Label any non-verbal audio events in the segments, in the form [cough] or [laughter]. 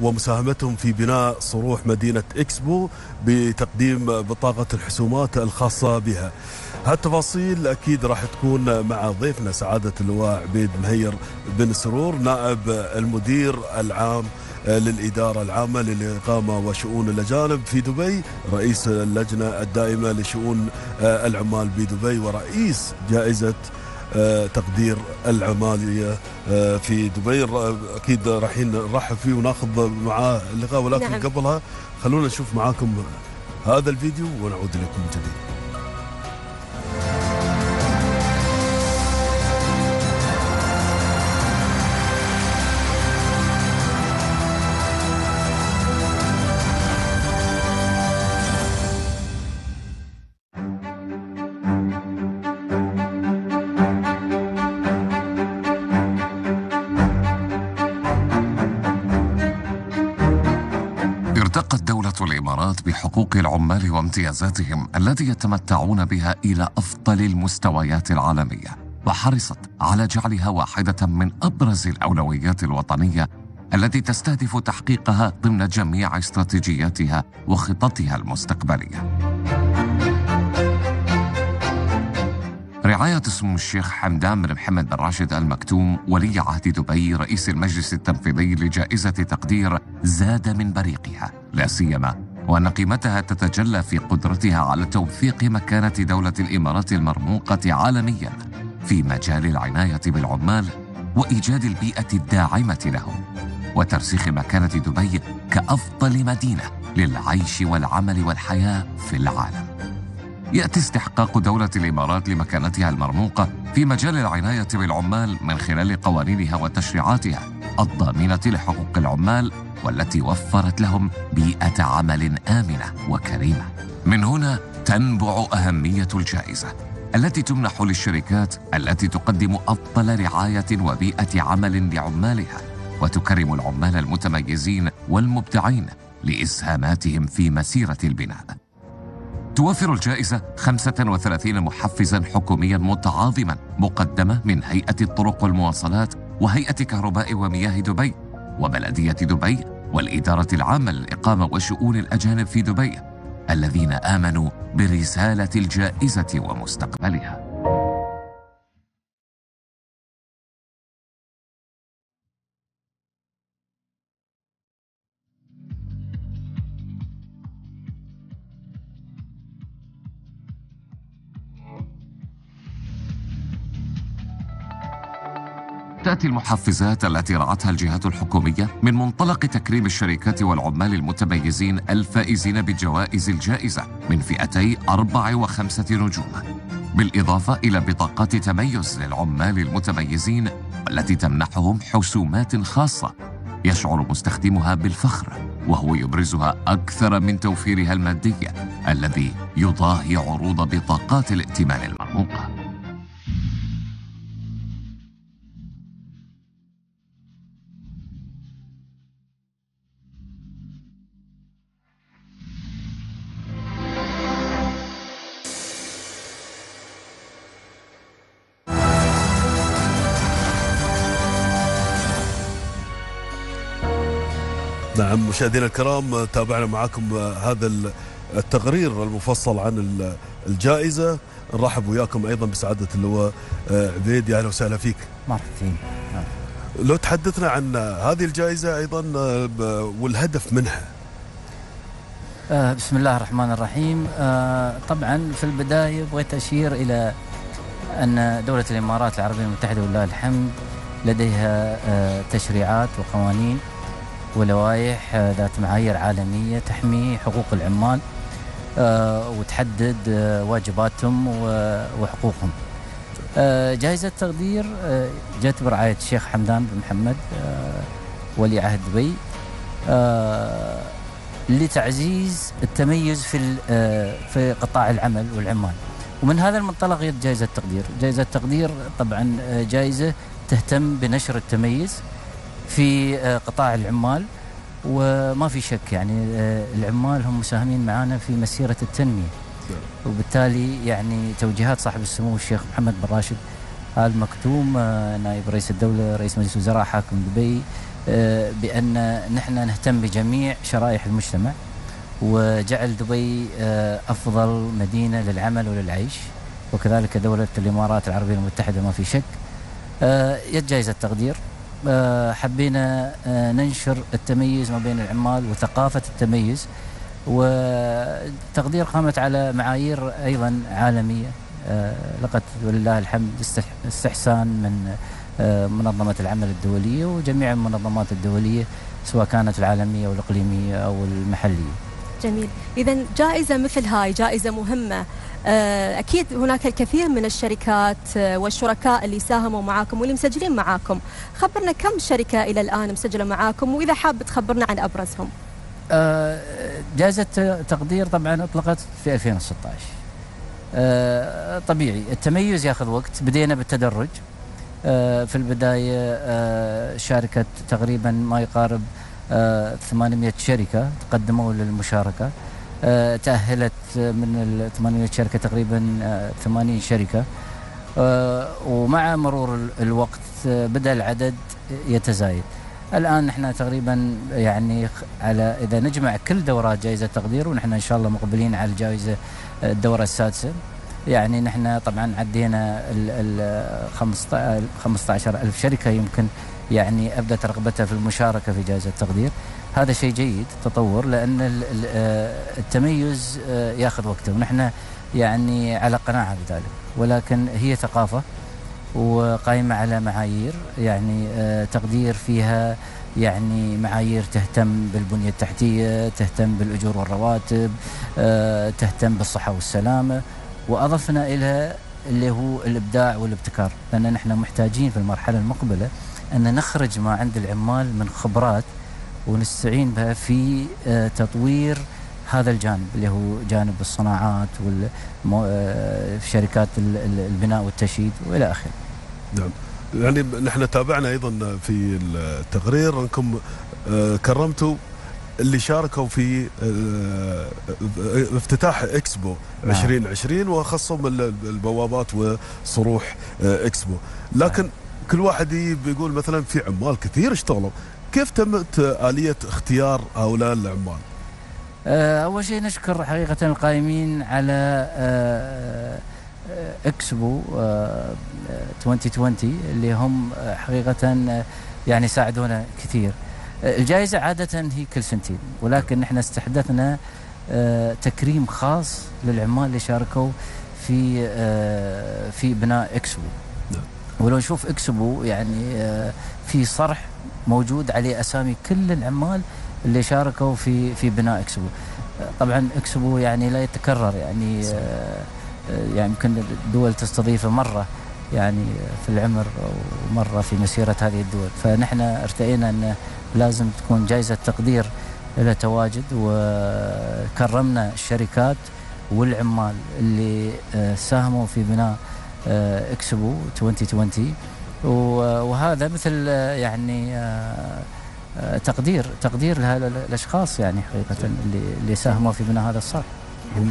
ومساهمتهم في بناء صروح مدينة إكسبو بتقديم بطاقة الحسومات الخاصة بها. هالتفاصيل أكيد راح تكون مع ضيفنا سعادة اللواء عبيد مهير بن سرور نائب المدير العام للإدارة العامة للإقامة وشؤون الأجانب في دبي رئيس اللجنة الدائمة لشؤون العمال بدبي ورئيس جائزة تقدير العمالية في دبي أكيد رايحين نرحب فيه وناخذ معاه اللقاء ولكن نعم. قبلها خلونا نشوف معاكم هذا الفيديو ونعود من جديد العمال وامتيازاتهم التي يتمتعون بها إلى أفضل المستويات العالمية وحرصت على جعلها واحدة من أبرز الأولويات الوطنية التي تستهدف تحقيقها ضمن جميع استراتيجياتها وخططها المستقبلية. رعاية سمو الشيخ حمدان بن محمد بن راشد المكتوم ولي عهد دبي رئيس المجلس التنفيذي لجائزة تقدير زاد من بريقها لا سيما وأن قيمتها تتجلى في قدرتها على توثيق مكانة دولة الإمارات المرموقة عالميا في مجال العناية بالعمال وإيجاد البيئة الداعمة لهم وترسيخ مكانة دبي كأفضل مدينة للعيش والعمل والحياة في العالم. يأتي استحقاق دولة الإمارات لمكانتها المرموقة في مجال العناية بالعمال من خلال قوانينها وتشريعاتها الضامنة لحقوق العمال والتي وفرت لهم بيئة عمل آمنة وكريمة. من هنا تنبع أهمية الجائزة التي تمنح للشركات التي تقدم أفضل رعاية وبيئة عمل لعمالها وتكرم العمال المتميزين والمبدعين لإسهاماتهم في مسيرة البناء. توفر الجائزة 35 محفزا حكوميا متعاظما مقدمة من هيئة الطرق والمواصلات وهيئة كهرباء ومياه دبي وبلدية دبي والإدارة العامة للإقامة وشؤون الأجانب في دبي الذين آمنوا برسالة الجائزة ومستقبلها. المحفزات التي رعتها الجهات الحكومية من منطلق تكريم الشركات والعمال المتميزين الفائزين بجوائز الجائزة من فئتي أربع وخمسة نجوم بالإضافة إلى بطاقات تميز للعمال المتميزين والتي تمنحهم حسومات خاصة يشعر مستخدمها بالفخر وهو يبرزها أكثر من توفيرها المادي الذي يضاهي عروض بطاقات الائتمان المرموقه نعم مشاهدينا الكرام تابعنا معكم هذا التقرير المفصل عن الجائزة. نرحب وياكم أيضا بسعادة اللواء عبيد. يا أهلا وسهلا فيك. مرحبتين. لو تحدثنا عن هذه الجائزة أيضا والهدف منها. آه، بسم الله الرحمن الرحيم. آه، طبعا في البداية بغيت أشير إلى أن دولة الإمارات العربية المتحدة ولله الحمد لديها آه، تشريعات وقوانين. ولوائح ذات معايير عالمية تحمي حقوق العمال آه، وتحدد آه، واجباتهم وحقوقهم. آه، جائزة تقدير جت برعاية الشيخ حمدان بن محمد ولي عهد دبي لتعزيز التميز في في قطاع العمل والعمال. ومن هذا المنطلق جت جائزة تقدير. جائزة تقدير طبعا جائزة تهتم بنشر التميز في آه، قطاع العمال وما في شك يعني آه، العمال هم مساهمين معنا في مسيرة التنمية. وبالتالي يعني توجيهات صاحب السمو الشيخ محمد بن راشد آل مكتوم آه، نائب رئيس الدولة رئيس مجلس الوزراء حاكم دبي بأن نحن نهتم بجميع شرائح المجتمع وجعل دبي أفضل مدينة للعمل وللعيش. وكذلك دولة الإمارات العربية المتحدة ما في شك. يد جائزة تقدير حبينا ننشر التميز ما بين العمال وثقافة التميز وتقدير قامت على معايير أيضا عالمية. لقد ولله الحمد استحسان من منظمة العمل الدولية وجميع المنظمات الدولية سواء كانت العالمية أو الإقليمية أو المحلية. جميل. إذا جائزة مثل هاي جائزة مهمة. أكيد هناك الكثير من الشركات والشركاء اللي ساهموا معاكم واللي مسجلين معاكم. خبرنا كم شركة إلى الآن مسجلة معاكم وإذا حاب تخبرنا عن أبرزهم. جائزة تقدير طبعا أطلقت في 2016 طبيعي التميز ياخذ وقت. بدينا بالتدرج. في البداية شاركت تقريبا ما يقارب 800 شركة تقدموا للمشاركة. تأهلت من ال 800 شركة تقريبا 80 شركة. ومع مرور الوقت بدأ العدد يتزايد. الآن نحن تقريبا يعني على إذا نجمع كل دورات جائزة تقدير ونحن إن شاء الله مقبلين على الجائزة الدورة السادسة. يعني نحن طبعا عدينا ال 15 ألف شركة يمكن يعني أبدت رغبتها في المشاركة في جائزة التقدير. هذا شيء جيد تطور لأن التميز ياخذ وقته ونحن يعني على قناعة بذلك. ولكن هي ثقافة وقائمة على معايير يعني تقدير فيها يعني معايير تهتم بالبنية التحتية تهتم بالأجور والرواتب تهتم بالصحة والسلامة. وأضفنا إلى اللي هو الإبداع والابتكار لأن نحن محتاجين في المرحلة المقبلة أن نخرج ما عند العمال من خبرات ونستعين بها في تطوير هذا الجانب اللي هو جانب الصناعات وشركات البناء والتشييد وإلى آخره. نعم. يعني نحن تابعنا أيضا في التقرير أنكم كرمتوا اللي شاركوا في افتتاح إكسبو نعم. 2020 وخصهم البوابات وصروح إكسبو لكن نعم. كل واحد بيقول مثلا في عمال كثير اشتغلوا. كيف تمت آلية اختيار هؤلاء العمال؟ أول شيء نشكر حقيقة القائمين على إكسبو 2020 اللي هم حقيقة يعني ساعدونا كثير. الجائزة عادة هي كل سنتين ولكن نحن استحدثنا تكريم خاص للعمال اللي شاركوا في في بناء إكسبو. ولو نشوف اكسبو يعني في صرح موجود عليه أسامي كل العمال اللي شاركوا في في بناء اكسبو. طبعا اكسبو يعني لا يتكرر يعني يعني يمكن الدول تستضيفه مرة يعني في العمر ومرة في مسيرة هذه الدول. فنحن ارتئينا أن لازم تكون جائزه تقدير لها تواجد وكرمنا الشركات والعمال اللي ساهموا في بناء اكسبو 2020 وهذا مثل يعني تقدير تقدير الأشخاص يعني حقيقة اللي اللي ساهموا في بناء هذا الصرح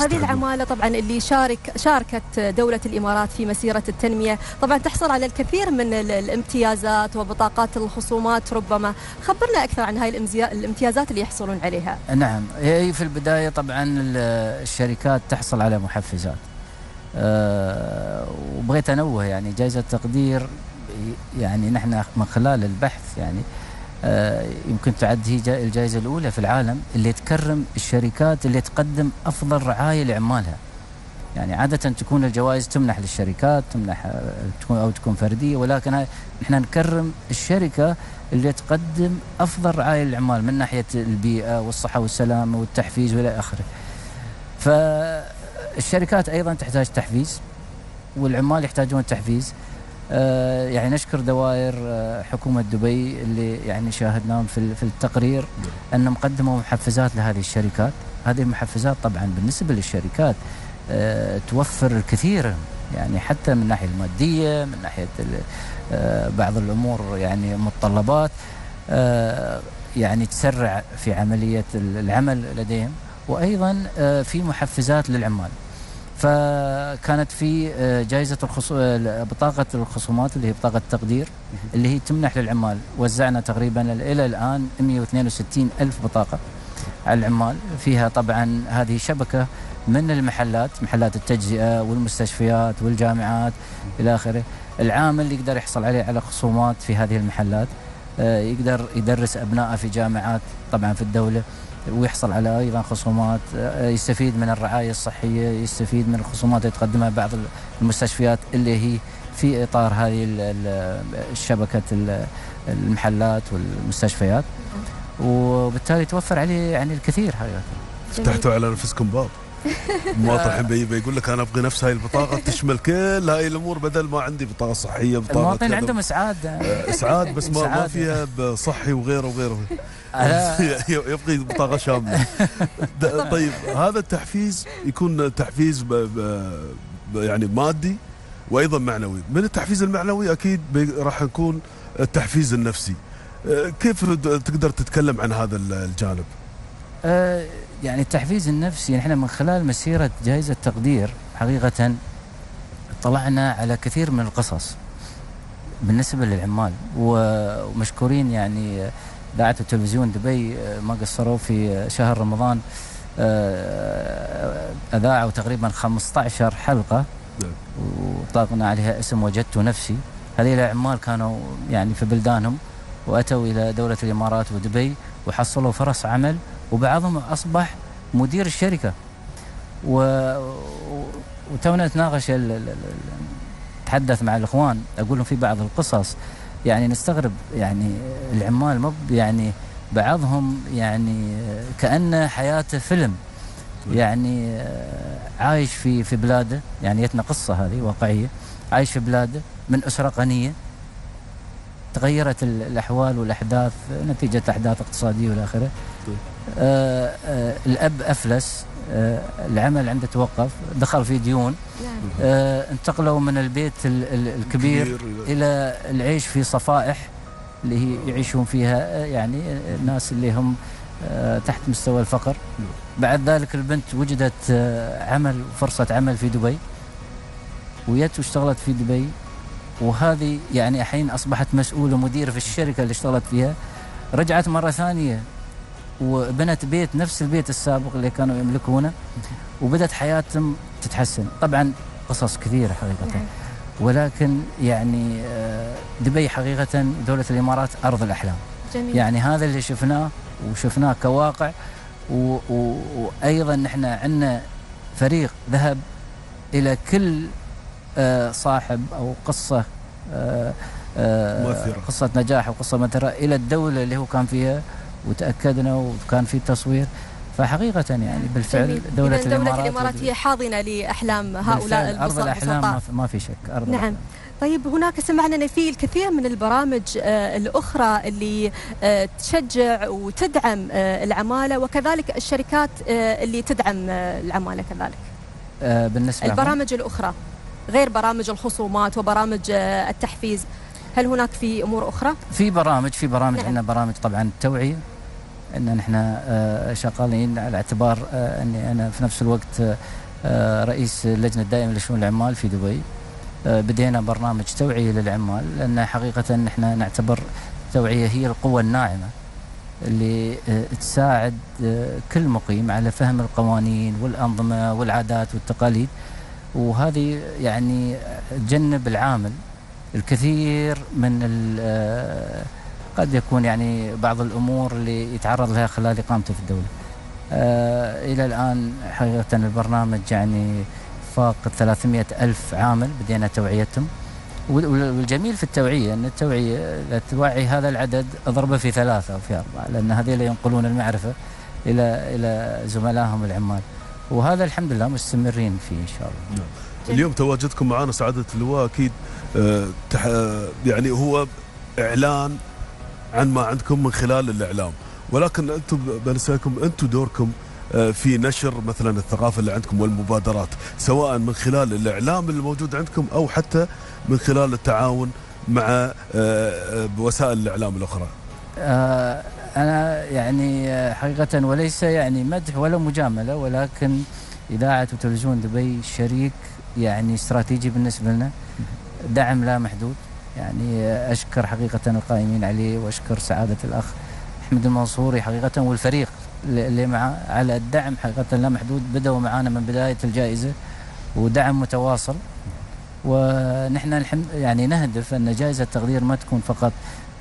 هذه العمالة طبعا اللي شارك شاركت دولة الإمارات في مسيرة التنمية. طبعا تحصل على الكثير من الامتيازات وبطاقات الخصومات. ربما خبرنا أكثر عن هاي الامتيازات اللي يحصلون عليها. نعم. هي في البداية طبعا الشركات تحصل على محفزات. وبغيت أنوه يعني جائزة تقدير يعني نحن من خلال البحث يعني آه يمكن تعد هي الجائزة الأولى في العالم اللي تكرم الشركات اللي تقدم أفضل رعاية لعمالها. يعني عادة تكون الجوائز تمنح للشركات تمنح تكون أو تكون فردية ولكن نحن نكرم الشركة اللي تقدم أفضل رعاية للعمال من ناحية البيئة والصحة والسلامة والتحفيز وإلى آخره. فالشركات أيضا تحتاج تحفيز والعمال يحتاجون تحفيز آه يعني نشكر دوائر آه حكومة دبي اللي يعني شاهدناهم في في التقرير أنهم قدموا محفزات لهذه الشركات. هذه المحفزات طبعا بالنسبة للشركات آه توفر الكثير يعني حتى من الناحية المادية من ناحية بعض الأمور يعني متطلبات يعني تسرع في عملية العمل لديهم. وأيضا في محفزات للعمال. فكانت في آه، جائزة الخصو... آه، بطاقة الخصومات اللي هي بطاقة التقدير اللي هي تمنح للعمال. وزعنا تقريبا إلى الآن 162 ألف بطاقة على العمال. فيها طبعا هذه شبكة من المحلات محلات التجزئة والمستشفيات والجامعات إلى آخره. العامل يقدر يحصل عليه على خصومات في هذه المحلات آه، يقدر يدرس أبنائه في جامعات طبعا في الدولة. ويحصل على أيضا خصومات آه، يستفيد من الرعاية الصحية يستفيد من الخصومات اللي تقدمها بعض المستشفيات اللي هي في إطار هذه الشبكة المحلات والمستشفيات. وبالتالي توفر عليه يعني الكثير حقيقه فتحتوا على نفسكم باب. المواطن الحين بيقول لك أنا أبغي نفس هاي البطاقة تشمل كل هاي الأمور بدل ما عندي بطاقة صحية بطاقة المواطنين عندهم اسعاد آه، اسعاد بس ما, ما فيها بصحي وغيره وغيره. [laughs] يبغي بطاقة شاملة. [laughs] طيب هذا التحفيز يكون تحفيز يعني مادي وأيضا معنوي. من التحفيز المعنوي أكيد راح يكون التحفيز النفسي. آه، كيف تقدر تتكلم عن هذا الجانب؟ يعني التحفيز النفسي يعني إحنا من خلال مسيرة جائزة تقدير حقيقة طلعنا على كثير من القصص بالنسبة للعمال. ومشكورين يعني إذاعة وتلفزيون دبي آه، ما قصروا في شهر رمضان آه، أذاعوا تقريبا 15 حلقة. نعم. وطلقنا عليها اسم وجدت نفسي. هذه العمال كانوا يعني في بلدانهم وأتوا إلى دولة الإمارات ودبي وحصلوا فرص عمل وبعضهم أصبح مدير الشركة. و... وتونا نتناقش تحدث مع الإخوان أقول لهم في بعض القصص يعني نستغرب يعني العمال مو يعني بعضهم يعني كانه حياته فيلم. يعني عايش في في بلاده يعني جتنا قصة هذه واقعية عايش في بلاده من أسرة غنية. تغيرت الأحوال والأحداث نتيجة أحداث اقتصادية والى آخره. آه آه الأب أفلس آه العمل عنده توقف دخل في ديون نعم. آه انتقلوا من البيت الكبير إلى العيش في صفائح اللي هي يعيشون فيها يعني الناس اللي هم آه تحت مستوى الفقر. بعد ذلك البنت وجدت آه عمل فرصة عمل في دبي ويت واشتغلت في دبي وهذه يعني الحين أصبحت مسؤولة مديرة في الشركة اللي اشتغلت فيها رجعت مرة ثانية وبنت بيت نفس البيت السابق اللي كانوا يملكونه وبدت حياتهم تتحسن طبعا قصص كثيرة حقيقة نعم. ولكن يعني آه، دبي حقيقة دولة الإمارات أرض الأحلام جميل. يعني هذا اللي شفناه وشفناه كواقع و و وأيضا نحن عندنا فريق ذهب إلى كل آه، صاحب أو قصة آه، مؤثرة. قصة نجاح وقصه مثيره إلى الدولة اللي هو كان فيها وتأكدنا وكان في تصوير. فحقيقة يعني بالفعل. دولة, دولة الإمارات, الإمارات هي حاضنة لأحلام هؤلاء أرض الأحلام ما في شك أرض نعم. طيب هناك سمعنا إن في الكثير من البرامج آه الأخرى اللي آه تشجع وتدعم آه العمالة وكذلك الشركات اللي تدعم العمالة كذلك. بالنسبة البرامج الأخرى غير برامج الخصومات وبرامج التحفيز. هل هناك في أمور أخرى؟ في برامج في برامج نعم. عندنا برامج طبعا التوعيه إن نحن آه، شغالين على اعتبار آه، إني أنا في نفس الوقت آه، رئيس اللجنة الدائمة لشؤون العمال في دبي بدينا برنامج توعية للعمال لأن حقيقة نحن نعتبر التوعيه هي القوة الناعمة اللي تساعد كل مقيم على فهم القوانين والأنظمة والعادات والتقاليد وهذه يعني تجنب العامل الكثير من قد يكون يعني بعض الأمور اللي يتعرض لها خلال إقامته في الدولة. آه إلى الآن حقيقة البرنامج يعني فاق 300 ألف عامل بدينا توعيتهم. والجميل في التوعية أن التوعية توعي هذا العدد أضربه في ثلاثة أو في أربعة لأن هذول ينقلون المعرفة إلى إلى زملائهم العمال. وهذا الحمد لله مستمرين فيه إن شاء الله. نعم. اليوم تواجدكم معنا سعادة اللواء أكيد آه يعني هو إعلان عن ما عندكم من خلال الإعلام ولكن أنتم بنسالكم أنتم دوركم آه، في نشر مثلا الثقافة اللي عندكم والمبادرات سواء من خلال الإعلام الموجود عندكم أو حتى من خلال التعاون مع آه، آه، وسائل الإعلام الأخرى. أنا يعني حقيقة وليس يعني مدح ولا مجاملة ولكن إذاعة وتلفزيون دبي شريك يعني استراتيجي بالنسبة لنا. دعم لا محدود. يعني أشكر حقيقة القائمين عليه وأشكر سعادة الأخ أحمد المنصوري حقيقة والفريق اللي معه على الدعم حقيقة لا محدود. بدأوا معنا من بداية الجائزة ودعم متواصل. ونحن يعني نهدف أن جائزة التقدير ما تكون فقط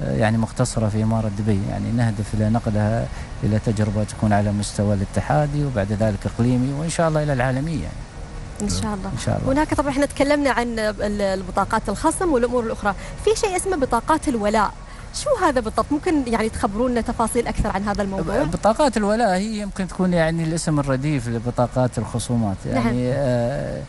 يعني مختصرة في إمارة دبي. يعني نهدف إلى نقلها إلى تجربة تكون على مستوى الاتحادي وبعد ذلك إقليمي وإن شاء الله إلى العالمية. يعني. إن شاء الله. إن شاء الله. هناك طبعا إحنا تكلمنا عن البطاقات الخصم والأمور الأخرى. في شيء اسمه بطاقات الولاء. شو هذا بالضبط؟ ممكن يعني تخبرونا تفاصيل أكثر عن هذا الموضوع؟ بطاقات الولاء هي يمكن تكون يعني الاسم الرديف لبطاقات الخصومات. يعني نعم. آه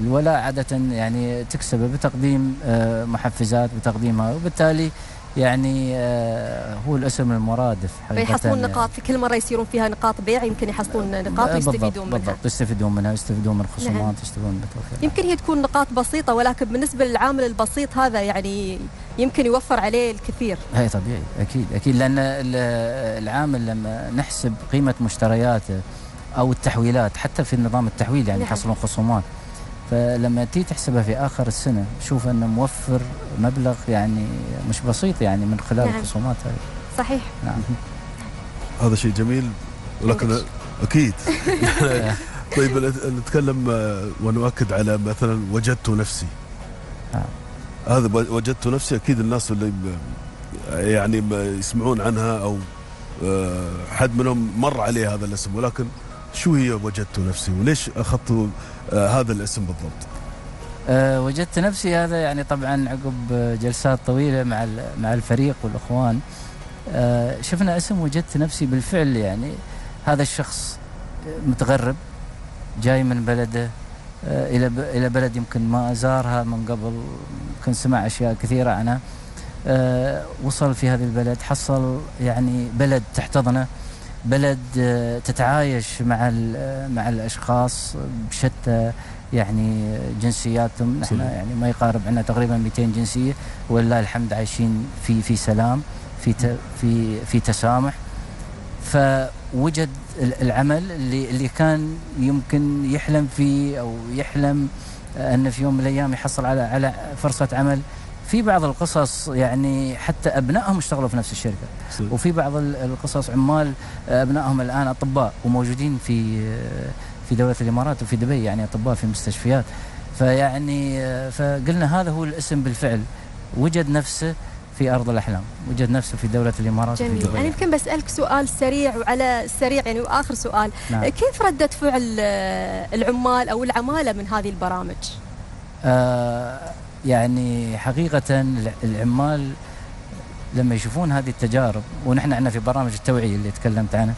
الولاء عادة يعني تكسبه بتقديم آه محفزات بتقديمها وبالتالي يعني آه هو الاسم المرادف فيحصلون نقاط في كل مرة يصيرون فيها نقاط بيع يمكن يحصلون نقاط ويستفيدون منها. بالضبط يستفيدون منها يستفيدون من الخصومات نعم. يستفيدون بالتوفير يمكن هي تكون نقاط بسيطة ولكن بالنسبة للعامل البسيط هذا يعني يمكن يوفر عليه الكثير. هي طبيعي أكيد أكيد. لأن العامل لما نحسب قيمة مشترياته أو التحويلات حتى في نظام التحويل يعني نعم. يحصلون خصومات. فلما تيجي تحسبها في آخر السنة شوف إنه موفر مبلغ يعني مش بسيط يعني من خلال نعم. الخصومات هذه. صحيح. نعم. هذا شيء جميل. ولكن أكيد. [laughs] [laughs] طيب نتكلم ونؤكد على مثلا وجدت نفسي. نعم. هذا وجدت نفسي أكيد الناس اللي يعني يسمعون عنها أو آه، حد منهم مر عليه هذا الاسم. ولكن شو هي وجدت نفسي وليش أخذت آه، هذا الاسم بالضبط؟ أه وجدت نفسي هذا يعني طبعا عقب جلسات طويلة مع مع الفريق والإخوان. أه شفنا اسم وجدت نفسي بالفعل يعني هذا الشخص متغرب جاي من بلده أه إلى إلى بلد يمكن ما زارها من قبل يمكن سمع أشياء كثيرة عنها. أه وصل في هذه البلد حصل يعني بلد تحتضنه. بلد آه، تتعايش مع آه، مع الأشخاص بشتى يعني جنسياتهم. نحن يعني ما يقارب عندنا تقريبا 200 جنسية ولله الحمد عايشين في في سلام في في في تسامح. فوجد العمل اللي اللي كان يمكن يحلم فيه أو يحلم انه في يوم من الأيام يحصل على على فرصة عمل في بعض القصص يعني حتى أبنائهم اشتغلوا في نفس الشركة. وفي بعض القصص عمال أبنائهم الآن أطباء وموجودين في في دولة الإمارات وفي دبي يعني أطباء في مستشفيات. فيعني فقلنا هذا هو الاسم بالفعل. وجد نفسه في أرض الأحلام. وجد نفسه في دولة الإمارات جميل. في دبي. أنا يمكن بسألك سؤال سريع وعلى السريع يعني وآخر سؤال. نعم. كيف ردة فعل العمال أو العمالة من هذه البرامج؟ آه يعني حقيقة العمال لما يشوفون هذه التجارب ونحن عندنا في برامج التوعية اللي تكلمت عنها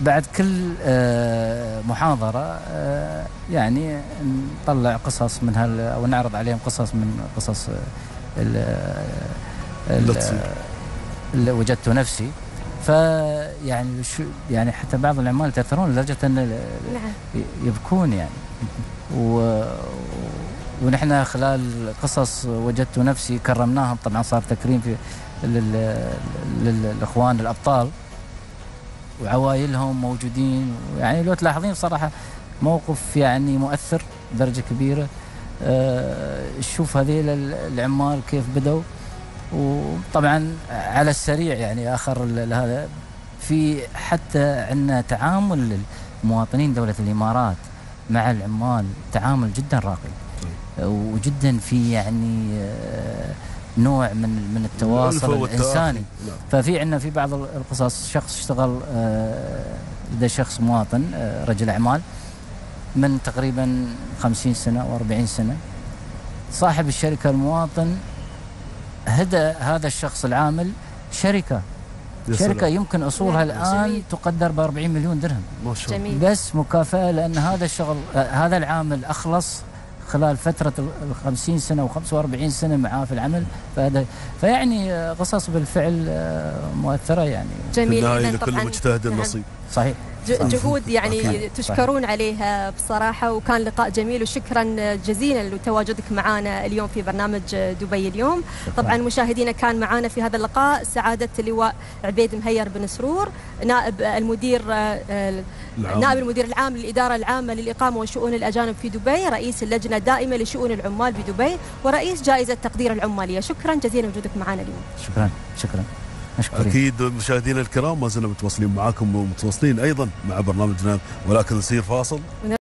بعد كل آه، محاضرة آه، يعني نطلع قصص من هال أو نعرض عليهم قصص من قصص اللي وجدت نفسي. فيعني شو يعني حتى بعض العمال يتاثرون لدرجة إن نعم. يبكون يعني. و ونحن خلال قصص وجدت نفسي كرمناهم طبعا صار تكريم في للإخوان الابطال وعوائلهم موجودين. يعني لو تلاحظين صراحة موقف يعني مؤثر درجه كبيرة. أه شوف هذيل العمال كيف بدوا وطبعا على السريع يعني آخر هذا في حتى عندنا تعامل المواطنين دولة الإمارات مع العمال تعامل جدا راقي. وجدا في يعني آه، نوع من من التواصل الإنساني. نعم. ففي عندنا في بعض القصص شخص اشتغل آه، لدى شخص مواطن آه، رجل أعمال من تقريبا 50 سنة أو 40 سنة. صاحب الشركة المواطن هدى هذا الشخص العامل شركة. شركة يمكن أصولها الآن جميل. تقدر ب 40 مليون درهم. ما شاء الله. بس مكافأة لأن هذا الشغل هذا العامل أخلص خلال فترة ال 50 سنة و 45 سنة معاه في العمل. فهذا فيعني قصص بالفعل آه، مؤثرة يعني. جميل في النهاية لكل مجتهد نعم. نصيب. صحيح. جهود يعني أكيد. تشكرون عليها بصراحة وكان لقاء جميل وشكرا جزيلا لتواجدك معنا اليوم في برنامج دبي اليوم. طبعا مشاهدينا كان معنا في هذا اللقاء سعادة اللواء عبيد مهير بن سرور نائب المدير آه، العام. نائب المدير العام للإدارة العامة للإقامة وشؤون الأجانب في دبي رئيس اللجنة الدائمة لشؤون العمال بدبي ورئيس جائزة تقدير العمالية. شكرا جزيلا لوجودك معنا اليوم. شكرا. شكرا. مشكورين. أكيد مشاهدينا الكرام ما زلنا متواصلين معاكم ومتواصلين أيضا مع برنامجنا ولكن نصير فاصل.